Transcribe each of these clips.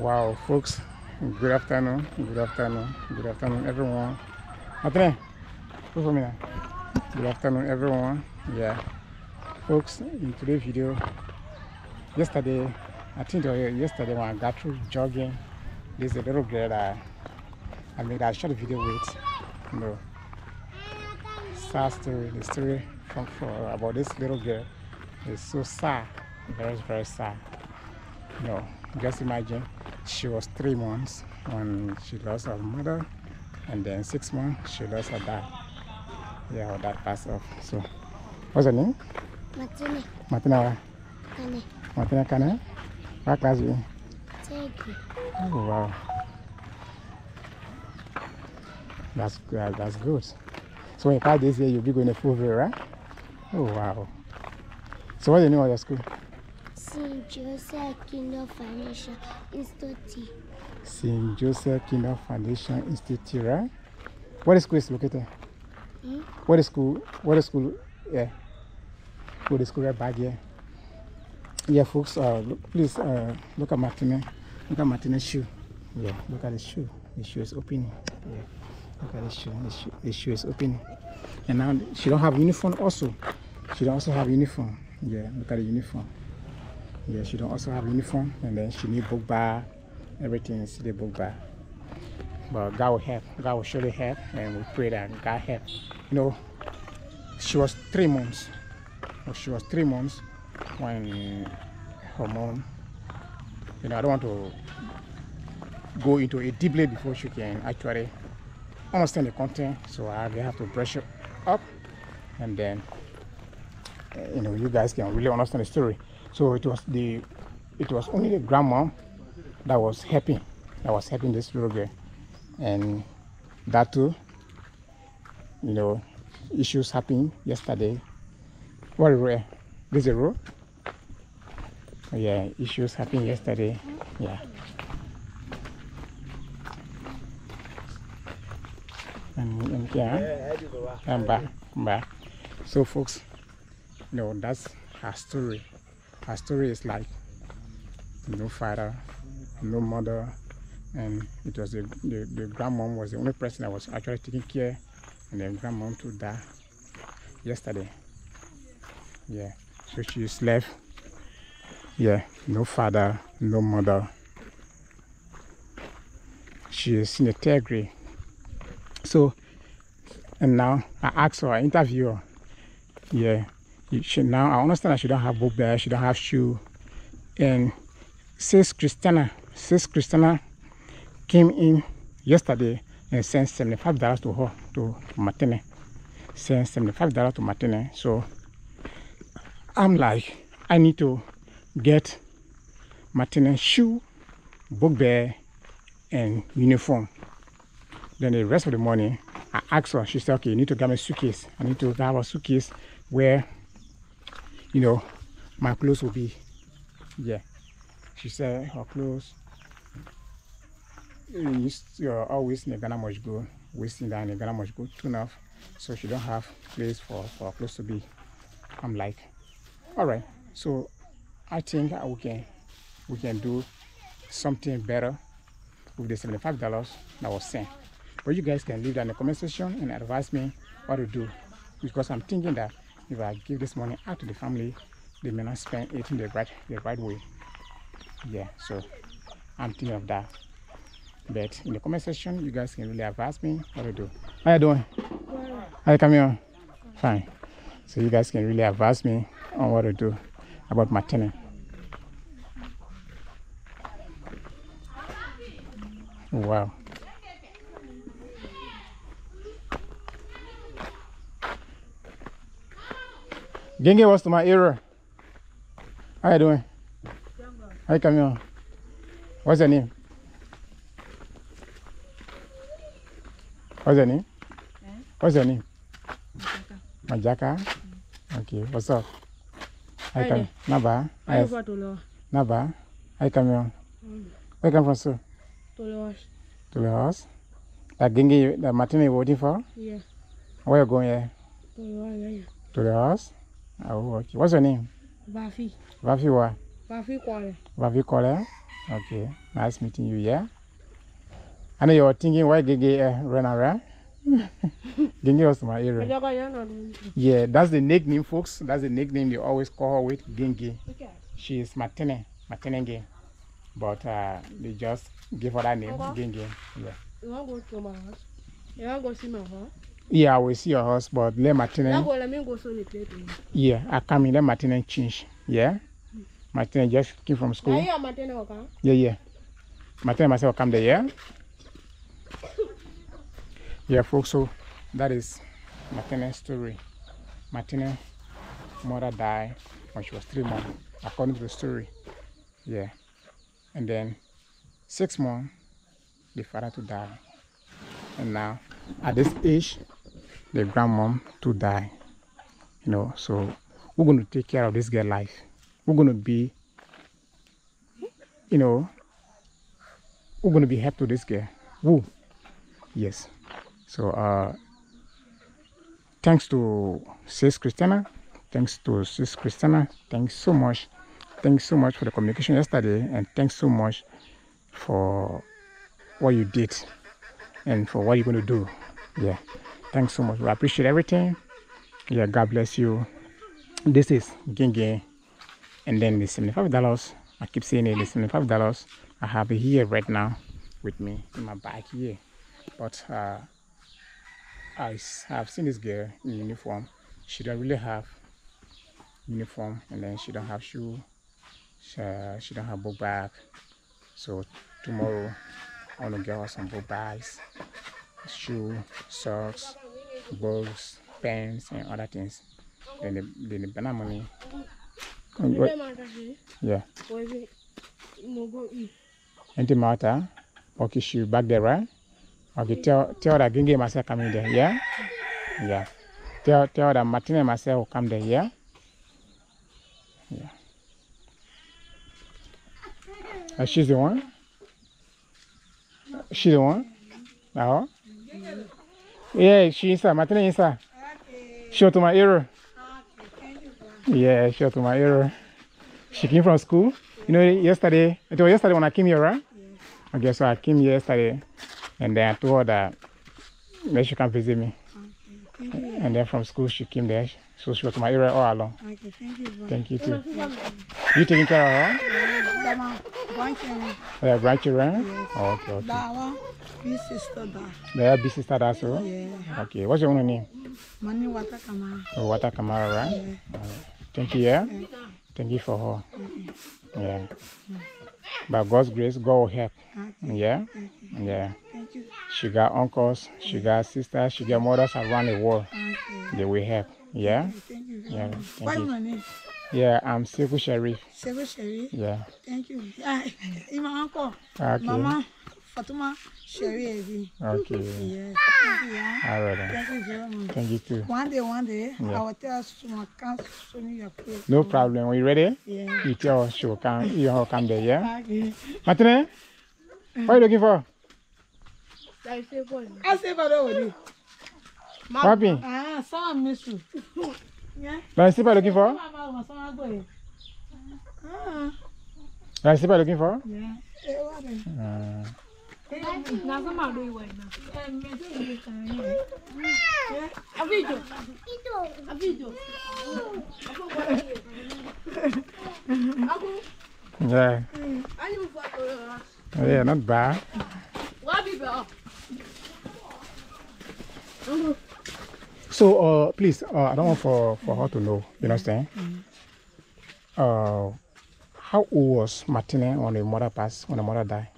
Wow, folks. Good afternoon. Good afternoon. Good afternoon, everyone. Anthony, go for me now. Good afternoon, everyone. Yeah, folks. In today's video, yesterday, I think yesterday when I got through jogging, there's a little girl that I made. I shot a video with. You know, sad story. The story from for about this little girl is so sad. Very, very sad. You know, just imagine she was three months when she lost her mother, and then six months she lost her dad. Yeah, her dad passed off. So, what's her name? Martini, Martina. Kane, Martina Kane. What class you Oh wow. That's good. That's good. So in five days here, you'll be going to Fulville, right? Oh wow. So what's the name of your school? St. Joseph Kingdom Foundation Institute, St. Joseph Kinder Foundation Institute, right? Where the school is located? Hmm? Where the school? What is school? Yeah. What is school right back here? Yeah, folks. Uh, look, please uh, look at Martina. Look at Martina's shoe. Yeah, look at the shoe. The shoe is opening. Yeah. Look at the shoe. The shoe, the shoe is opening. And now she don't have uniform also. She don't also have uniform. Yeah, look at the uniform. Yeah, she don't also have uniform. And then she need book bag. Everything is the book bag. But God will help. God will surely help. And we pray that God help. You know, she was three months. Well, She was three months when her mom, you know, I don't want to go into it deeply before she can actually understand the content. So I have to brush it up and then, you know, you guys can really understand the story. So it was the, it was only the grandma that was helping, that was helping this little girl. And that too, you know, issues happened yesterday. What it? This is a road? Yeah, issues happened yesterday. Yeah. And, and yeah, I'm back. I'm back. So, folks, you know, that's her story. Her story is like no father, no mother, and it was the, the, the grandmom was the only person that was actually taking care, and then grandmom to die yesterday. Yeah, so she's left. Yeah, no father, no mother. She is in a third grade. So, and now I asked her, I interview her. Yeah, she now I understand that she don't have book bag, she don't have shoe, and sis Christiana, sis Christiana came in yesterday and sent seventy-five dollars to her to Martine. Sent seventy-five dollars to Martine. So I'm like, I need to get Martine shoe, book bag, and uniform. Then the rest of the money, I asked her, she said, okay, you need to get me a suitcase. I need to have a suitcase where, you know, my clothes will be. Yeah. She said her clothes, you're always in Ghana must go, wasting in Ghana must go too enough. So she don't have place for, for clothes to be. I'm like, all right. So I think we can, we can do something better with the seventy-five dollars that was sent. But you guys can leave that in the comment section and advise me what to do, because I'm thinking that if I give this money out to the family, they may not spend it in the right the right way. Yeah, so I'm thinking of that. But in the comment section, you guys can really advise me what to do. How you doing? How you coming on? Fine. So you guys can really advise me on what to do about Matenneh. Wow. Genge was to my area. How you doing? How you coming on? What's your name? What's your name? What's your name? Majaka. Okay, what's up? How you Hi coming? Naba. I Yes. over to Law. Naba. How you coming on? Where you come from, sir? To Law. To the house? That Genge, the Martin you waiting for? Yeah. Where you going here? To Law. Yeah. To the house? Oh, okay. What's your name? Vafi. Vafi what? Vafi Kwale. Vafi Kole? Okay, nice meeting you. Yeah. I know you were thinking why Gege uh, ran around. Genge was my area. Ọjọ́ kan yẹn náà ló ń jù. Yeah, that's the nickname, folks. That's the nickname they always call her with Genge. Okay. She is Martine, Martinenge. But uh, they just give her that name. Genge. Yeah. You wan go to my house? You wan go see my house? Yeah, I will see your house, but let Martine. Ya go let me go show the place to you. Yeah, I come in, let Martine change. Yeah. Martine just came from school. and Martin Oka? Yeah, yeah. Martin and myself come there, yeah? Yeah, folks, so that is Martina's story. Martina mother died when she was three months, according to the story. Yeah. And then six months, the father to die. And now, at this age, the grandmom to die. You know, so we're going to take care of this girl life. We're going to be, you know, we're going to be help to this girl. Woo. Yes. So, uh, thanks to Sis Christina. Thanks to Sis Christina. Thanks so much. Thanks so much for the communication yesterday. And thanks so much for what you did and for what you're going to do. Yeah. Thanks so much. We appreciate everything. Yeah. God bless you. This is Genge. And then the $75. I keep saying it, the $75. I have it here right now with me in my bag here. But uh, I have seen this girl in uniform. She don't really have uniform, and then she don't have shoe. She, uh, she don't have book bag. So tomorrow I want to get her some book bags, shoe, socks, books, pens, and other things. Then the, then the banana money. You What- dey man kasi? Yeah. Or is it? No go eat. Empty matter. Okay, she back there, right? Okay, tell tell that Genge myself coming there, yeah? Yeah. Tell tell that Martina myself will come there, yeah? Yeah. Uh, she's the one? She the one? Oh? Yeah, she inside. Martina inside. Show to my ear. Yeah, show to my ear. She came from school. You know, yesterday, it was yesterday when I came here, right? Okay, so I came here yesterday and then I told her that maybe she can visit me. And then from school she came there. So she was to my area all along. Okay, thank you. bro. Thank you too. You taking care of her? That my grandchildren, Oh, your grandchildren? Oh, okay, okay. That one, big sister, that. They are big sister also? Yeah. Okay, what's your own name? Come on. Oh, Wata Kamara, right? Alright. Thank you, yeah? Thank you for her. Yeah. By God's grace, God will help. Okay, Yeah? Yeah. thank you. She got uncles, she got sisters, she got mothers around the world. Okay, They will help. Yeah? thank you. Yeah, What's thank you. my name? Yeah, I'm Sekou Sharif. Seven Sherry. Yeah. Thank you. Ah, in my uncle. Okay. Mama, Fatuma Sherry. Okay. Yes, thank you. Yeah. All right. Thank you very much. Thank you too. One day, one day, Yeah. I will tell someone, come show me your place. No problem. Are you ready, Yeah. you tell her she will come. You all come there, yeah? Okay. Martine, what are you looking for? That is a boy. I say, but over What happened? Ah, someone miss you. Yeah. What is looking for? Mama, someone go here. Ah, looking for? yeah. What is- Uh, Yeah. To. Yeah, not bad. So, uh, please, uh, I don't want for, for her to know. You understand? Uh, how old was Martine when the mother passed, when the mother died?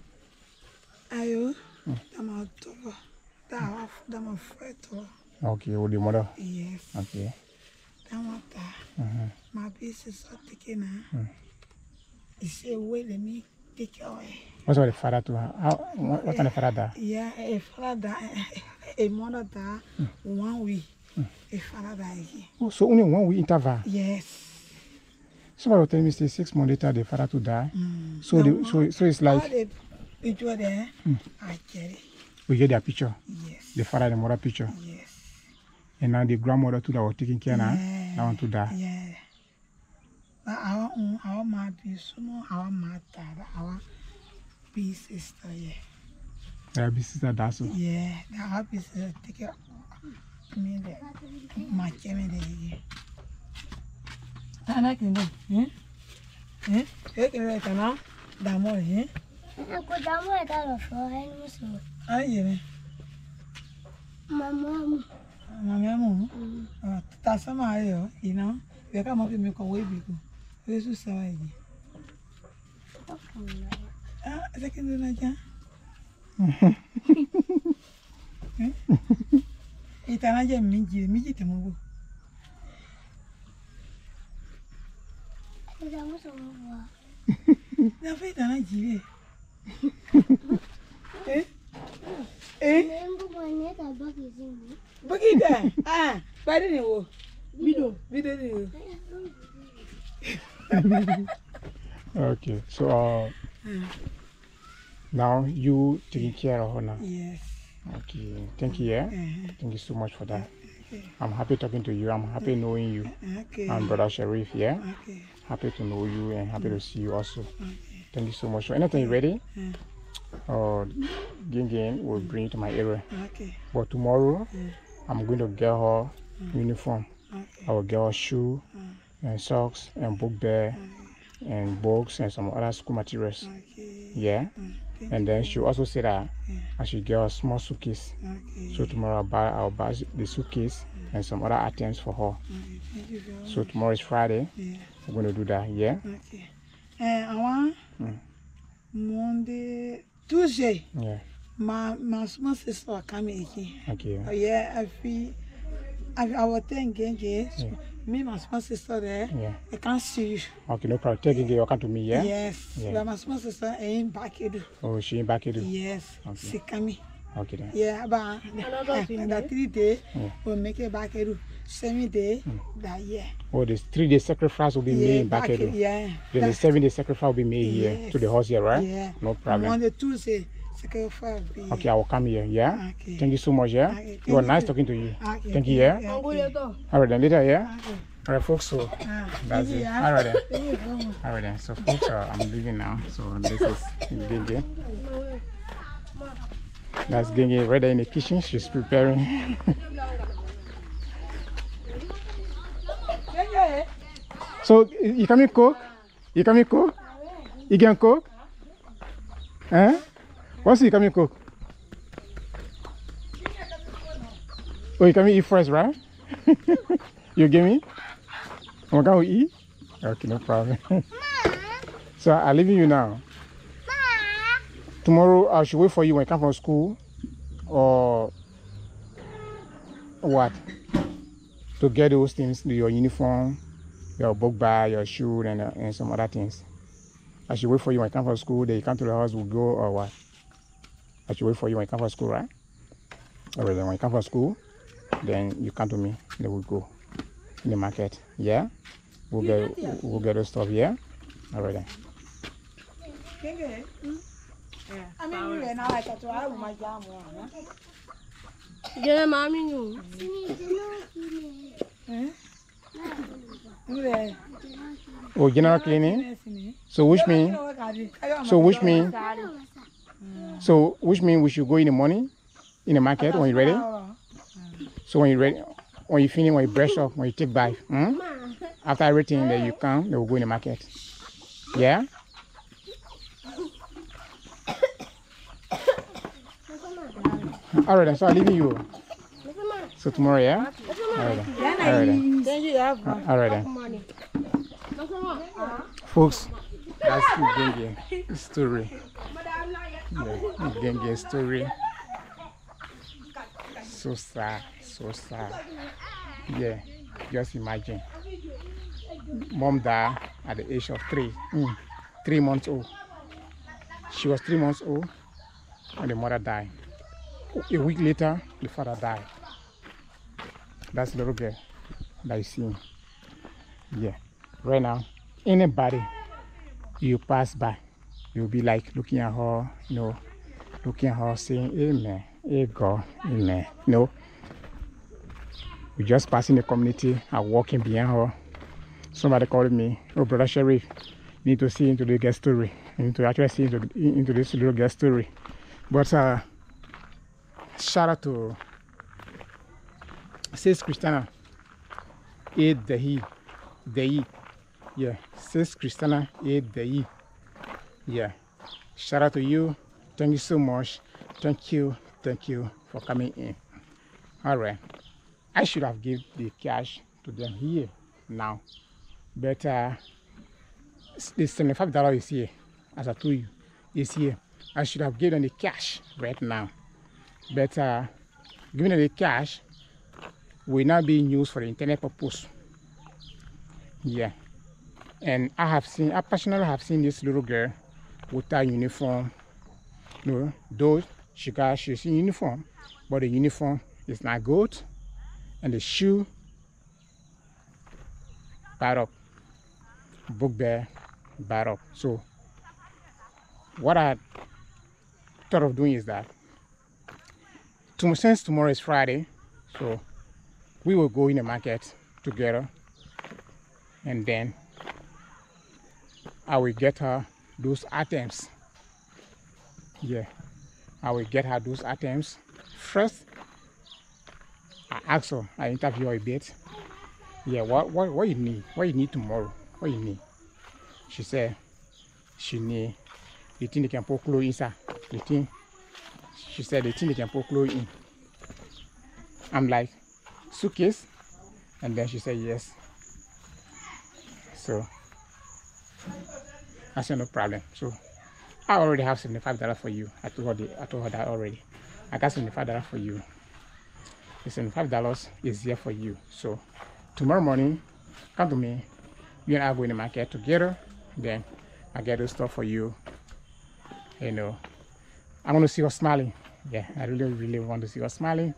Ayo, dama tolo. Dama, dama fue tolo. Okay, with the mother. Yes, Okay. dama ta. My business are taking her. He say, wait, let me take away. What's about the father to her? How, what, what kind of father died? Yeah, a father die, a mother die, one week. A father die again. Oh, so only one week interval. Yes. Somebody was telling me say six months later the father to die. Mm. So the, so so it's All like the picture there, I get it. we get their picture, Yes. the father and the mother picture, Yes. and now the grandmother too that was taking care now, Yeah. that one to die. Yeah. But our own, our be soon, our die, our big sister, yeah. Yeah, big sister that's all. Yeah, that her big sister take care of me there. My chemi there, yeah. Tana kende, eh? Eh? Eh, kende tana, damo, eh? Kò dámọ̀ ẹ̀dá Kudamu ya talo fora ni muso. Ayi ne. Mamamu. Mamamu. Ta sama ayo, you know. We come up me kon we bi ko. We su sama yi. Ah, ze kin na ja. Ita na je mi je, mi je te mo bo. Kudamu so mo bo. Na fe ta na jire. Eh? Eh? Ní ń búbọ̀ ní ẹ̀ka bọ́ọ̀kì sí mi. Bukita. Ah, bari ni wo. Bido. Video ni wo. Okay, so uh, now you taking care of her now. Yes. Okay, thank you. Yeah, Uh, thank you so much for that. okay. I'm happy talking to you. I'm happy knowing you. Okay. I'm Brother Sharif. Yeah, Okay. happy to know you and happy to see you also. Okay. Thank you so much. Anything you ready? Mm. Uh, Gingen will bring it to my area. Okay. But tomorrow, Mm. I'm going to get her uniform. Okay. I will get her shoe and socks and book bag and books and some other school materials. Okay. Yeah. Mm. And then she also said that Yeah. I should get her a small suitcase. Okay. So tomorrow I'll buy I'll buy the suitcase and some other items for her. Okay. Thank you very. So tomorrow is Friday. Yeah. We're going to do that. Yeah. Okay. Eh, I want Mm. Monday, Tuesday. Yeah. My my small sister coming again. Okay. Oh yeah, I feel I I was thinking, yeah. Yeah. Me my small sister there. Yeah. I can't see you. Okay. No problem. Take it. You come to me. Yeah. Yes. Yeah. But my small sister ain't back here. Oh, she ain't back here. Yes. Okay. She coming. Okay then. Yeah, but Another that three day Yeah. we'll make it back here. Seven day that year. Oh, this three day sacrifice will be made Yeah, in back Bakedo. Yeah. Then the seven day sacrifice will be made here to the house here, right? Yeah. No problem. Monday, Tuesday, second five be. Okay, I will come here. Yeah. Okay. Thank you so much. Yeah. Okay, It was nice talking to you. Okay, Thank you. Yeah. Yeah. Okay. All right then. Later. Yeah. Okay. All right, folks. So Ah, that's it. All right then. Thank you very much. All right then. So folks, uh, I'm leaving now. So this is Genge. That's Genge right there in the kitchen. She's preparing. So you coming cook? You coming cook? You can cook? Huh? What's you coming cook? Oh, you coming eat first, right? you give me? I'm gonna eat? Okay, no problem. so I'm leaving you now. Tomorrow I should wait for you when you come from school or what? To get those things, your uniform, your book bag, your shoe, and, uh, and some other things. I should wait for you when you come from school. Then you come to the house, we'll go or what? I should wait for you when you come from school, right? All right, then when you come from school, then you come to me. Then we'll go in the market. Yeah? We'll get we'll get those stuff, yeah? All right then. Kenge. Yeah. I mean, you and I got to have my jam on. Jẹ́rẹ́ mi nù. Sini ìdílé òkìlẹ̀. Eh? You there? Oh, general cleaning? So which mean so which mean so which mean we should go in the morning in the market when you're ready? So when you're ready, when you finish, when you brush up, when you take bath, hmm? after everything, that you come, then we'll go in the market. Yeah? All right, then. So I'm leaving you. So tomorrow, yeah? All right, then. All right, then. Thank you, have one. All right, then. Folks, that's the Genge story. Yeah, the Genge story. So sad, so sad. Yeah, just imagine. Mom died at the age of three, mm, three months old. She was three months old when the mother died. A week later, the father died. That's the little girl that you see. Yeah, right now, anybody you pass by, you'll be like looking at her, you know, looking at her saying, Amen, hey God, Amen. You know, we just passing the community and walking behind her. Somebody called me, Oh, Brother Sheriff, need to see into the girl story. You need to actually see into, into this little girl story. But uh, shout out to Sis Christiana A Dehi. Dehi. Yeah. Sis Christiana A Dehi. Yeah. Shout out to you. Thank you so much. Thank you. Thank you for coming in. All right. I should have give the cash to them here now. But uh, the seventy-five dollar is here, as I told you, is here. I should have given the cash right now. But uh, giving the cash will not be used for the internet purpose. Yeah. And I have seen, I personally have seen this little girl with without uniform. No, though she got she's in uniform, but the uniform is not good, and the shoe bad up, book there bad up. So what I thought of doing is that to, since tomorrow is Friday, so we will go in the market together, and then I will get her those items. Yeah, I will get her those items. First, I ask her, I interview her a bit. Yeah, what, what, what you need? What you need tomorrow? What you need? She said she need the thing they can put clothes inside. The thing, she said the thing they can put clothes in. I'm like, suitcase? And then she said yes. So, I said no problem. So, I already have seventy-five dollars for you. I told her I told her that already. I got seventy-five dollars for you. The seventy-five dollars is here for you. So, tomorrow morning, come to me. You and I go in the market together. Then I get the stuff for you. You know, I want to see her smiling. Yeah, I really, really want to see her smiling.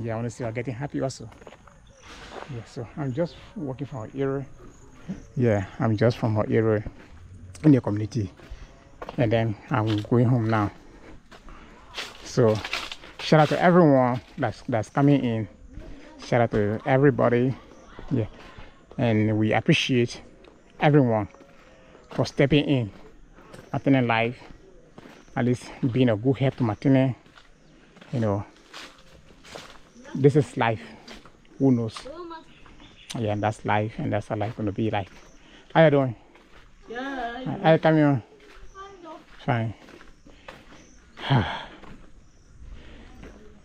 Yeah, I want to see her getting happy also. Yeah, so I'm just working from her area. Yeah, I'm just from her area in the community. And then I'm going home now. So shout out to everyone that's that's coming in. Shout out to everybody. Yeah. And we appreciate everyone for stepping in. Martine life. At least being a good help to Martine. You know. This is life. Who knows? Yeah, and that's life and that's how life gonna be like. How you doing? Yeah. Hi, come here. Fine.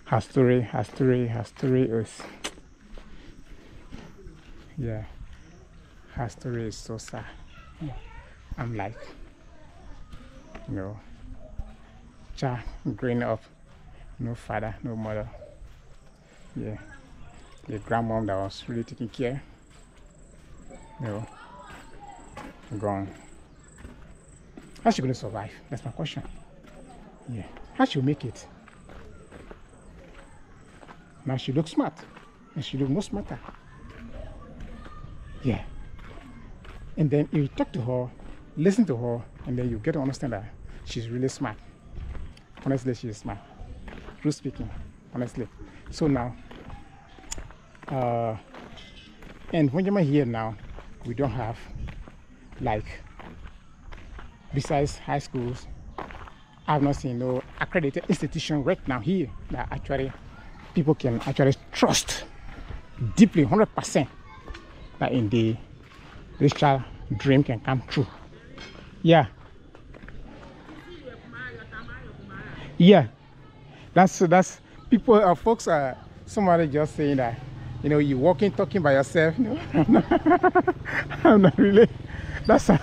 her story, her story, her story is. Yeah. Her story is so sad. I'm like, you know, child growing up, no father, no mother. Yeah. The grandmom that was really taking care, know, gone. How's she gonna survive? That's my question. Yeah. How she make it? Now she looks smart. And she look more smarter. Yeah. And then you talk to her, listen to her, and then you get to understand that she's really smart. Honestly, she's smart. True speaking, honestly. So now, uh, and when you're here now, we don't have like besides high schools, I have not seen no accredited institution right now here that actually people can actually trust deeply, 100% that in the this child dream can come true. Yeah. Yeah. That's that's people uh, folks are somebody just saying that you know you walking talking by yourself. No, I'm not, I'm not really. That's a,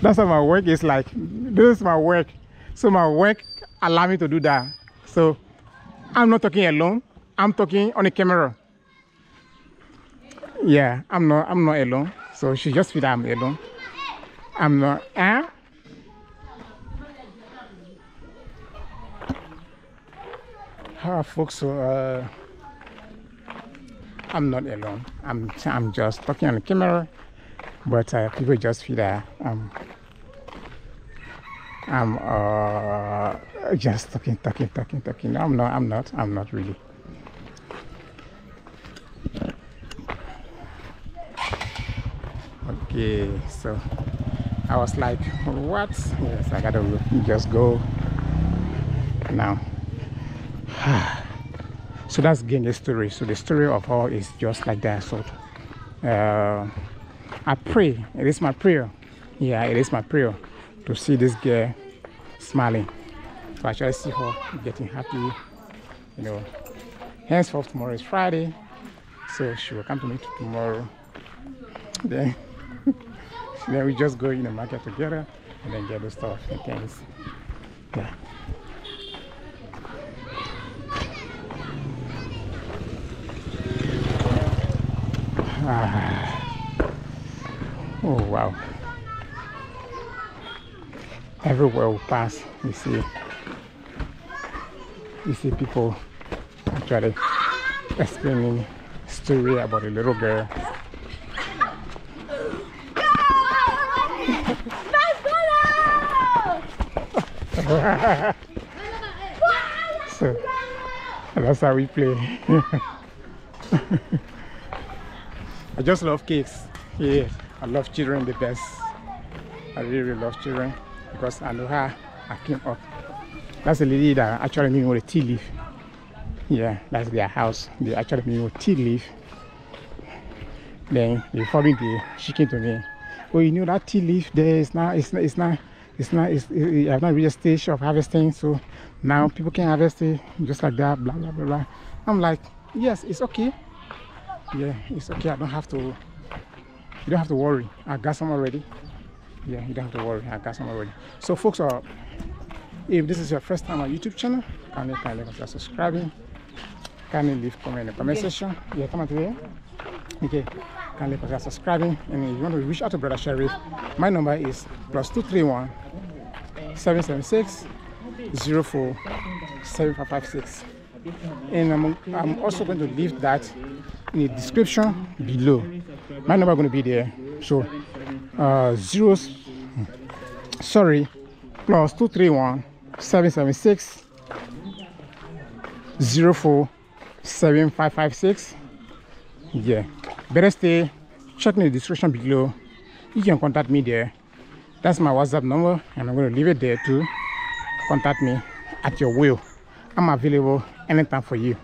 that's how my work is like. This is my work. So my work allow me to do that. So I'm not talking alone. I'm talking on the camera. Yeah, I'm not I'm not alone. So she just feel that I'm alone. I'm not eh? How folks so uh I'm not alone. I'm I'm just talking on the camera, but uh, people just feel that um I'm uh just talking, talking, talking, talking. I'm not. I'm not. I'm not really. Okay, so I was like, what? Yes, I gotta just go now. So that's again the story. So the story of all is just like that. So uh, I pray. It is my prayer. Yeah, it is my prayer to see this girl smiling. To actually see her getting happy. You know. Henceforth, tomorrow is Friday, so she will come to me tomorrow. Then, then we just go in the market together and then get the stuff and things. Yeah. Ah. Oh wow. Everywhere we pass, we see you see people actually explaining story about a little girl. so that's how we play. I just love kids. Yeah, I love children the best. I really, love children because I know how I came up. That's a lady that actually made with a tea leaf. Yeah, that's their house. They actually made me with tea leaf. Then the following day, she came to me. Well, you know that tea leaf there is not, it's not, it's not, it's not, it's, it, I have not reached a stage of harvesting. So now people can harvest it just like that, blah, blah, blah, blah. I'm like, yes, it's okay. Yeah, it's okay. I don't have to, you don't have to worry. I got some already. Yeah, you don't have to worry. I got some already. So folks, uh, if this is your first time on YouTube channel, kindly, kindly consider subscribing. Kindly leave comment in the comment section. Yeah, come on today. Okay, kindly consider subscribing. And if you want to reach out to Brother Sheriff, my number is plus 231 776 04 7556. And I'm, I'm also going to leave that in the description below. My number going to be there. So, uh, zeros, sorry, plus 231 776 04 7556. Yeah, better stay. Check in the description below. You can contact me there. That's my WhatsApp number, and I'm going to leave it there too. Contact me at your will. I'm available anytime for you.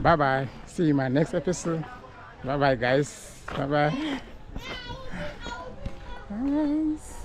Bye bye. See you in my next episode. Bye bye, guys. Bye bye. Guys.